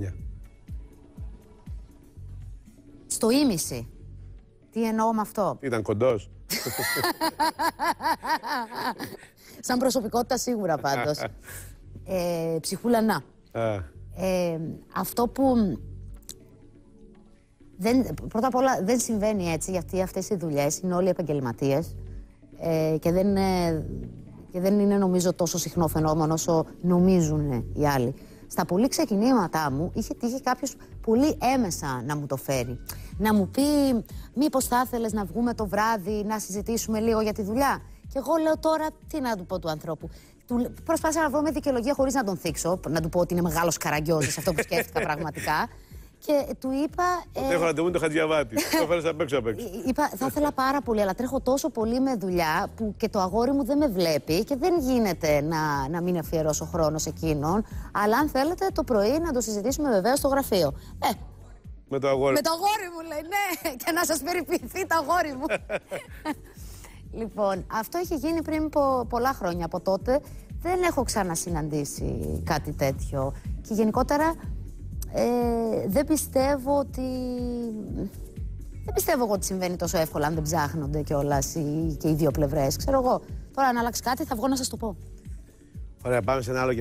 Ναι. Στο ίμιση. Τι εννοώ με αυτό; Ήταν κοντός. Σαν προσωπικότητα σίγουρα πάντως. ε, ψυχούλα να. Ε, αυτό που δεν, πρώτα απ' όλα δεν συμβαίνει έτσι γιατί αυτές οι δουλειές είναι όλοι επαγγελματίες ε, και, δεν, είναι- και δεν είναι νομίζω τόσο συχνό φαινόμενο όσο νομίζουν οι άλλοι. Στα πολύ ξεκινήματά μου είχε τύχει κάποιος πολύ έμεσα να μου το φέρει. Να μου πει μήπως θα ήθελες να βγούμε το βράδυ να συζητήσουμε λίγο για τη δουλειά; Και εγώ λέω τώρα τι να του πω του ανθρώπου. Του, προσπάθησα να βρω μια δικαιολογία χωρίς να τον θίξω, να του πω ότι είναι μεγάλος καραγκιόζης αυτό που σκέφτηκα πραγματικά. Και του είπα. ε, Έχω ραντεβού με τον Χατζιαβάτη. Το έφερες απ' έξω απ' έξω. Είπα, θα ήθελα πάρα πολύ, αλλά τρέχω τόσο πολύ με δουλειά που και το αγόρι μου δεν με βλέπει και δεν γίνεται να, να μην αφιερώσω χρόνο σε εκείνον. Αλλά αν θέλετε το πρωί να το συζητήσουμε βεβαίως στο γραφείο. Ε, Με το αγόρι. με το αγόρι μου λέει, ναι, και να σας περιποιηθεί το αγόρι μου. λοιπόν, αυτό είχε γίνει πριν πο- πολλά χρόνια. Από τότε δεν έχω ξανασυναντήσει κάτι τέτοιο. Και γενικότερα ε, δεν πιστεύω ότι... Δεν πιστεύω εγώ ότι συμβαίνει τόσο εύκολα αν δεν ψάχνονται κιόλας και οι δύο πλευρές. Ξέρω εγώ, τώρα αν άλλαξει κάτι θα βγω να σας το πω. Ωραία, πάμε σε ένα άλλο